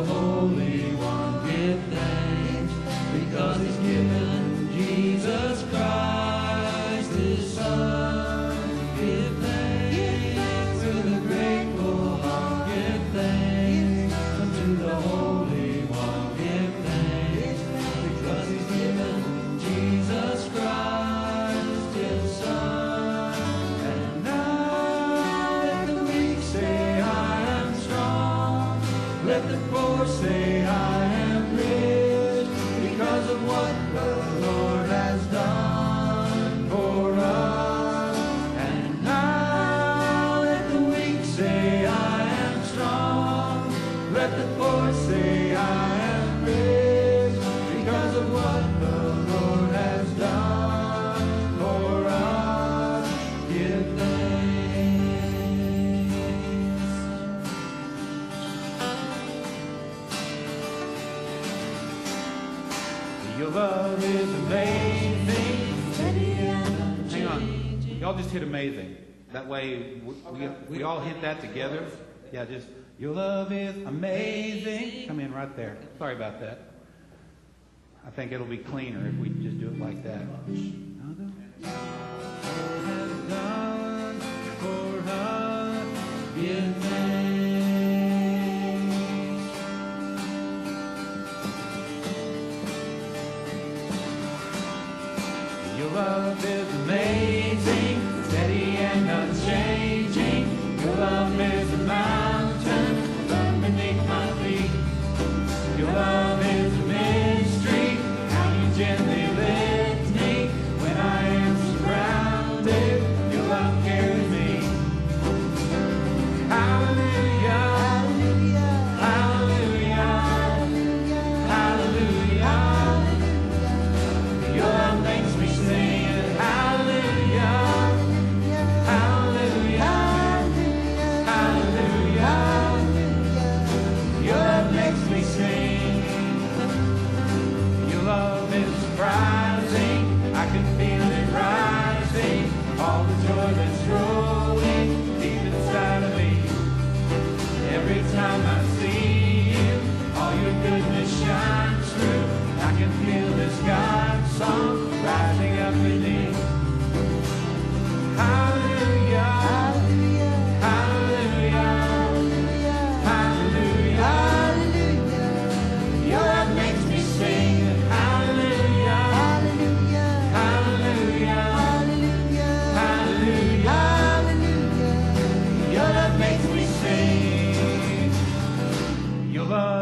The Holy One give thanks, because He's given Jesus Christ His Son. Give thanks with a grateful heart. Give thanks unto the Holy One. Give thanks because He's given Jesus Christ His Son. And now let the weak say, I am strong. Let the say, I am rich because of what the Lord Your love is amazing. Hang on. Y'all just hit amazing. That way, we, we, we all hit that together. Yeah, just, your love is amazing. Come in right there. Sorry about that. I think it'll be cleaner if we just do it like that. Your love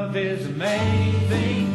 love is amazing,